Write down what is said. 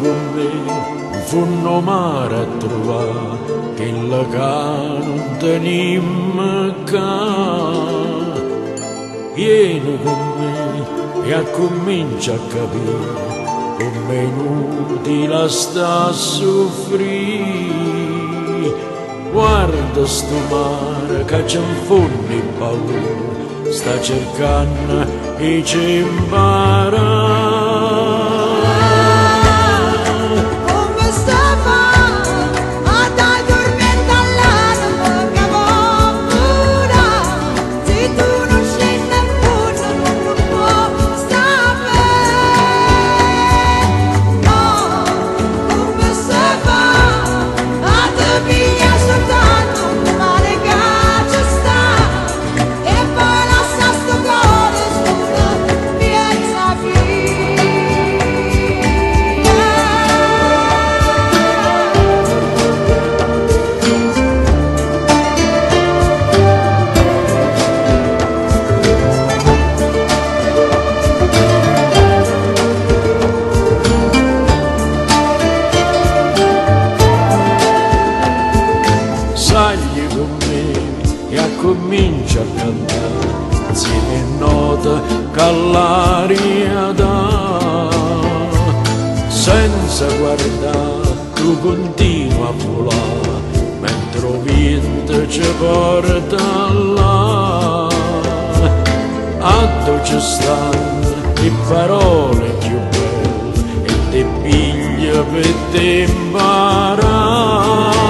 con me funno mare a trovare che la non tenim ca vieni con me e accomincia a capire come inutile sta a soffrire. Guarda sto mare che c'è un fondo paura sta cercando e ci impara accomincia a cantare insieme a nota che l'aria dà senza guardare tu continua a volare mentre il vento ci porta là. A dove ci stanno le parole più belle e te piglia per te imparare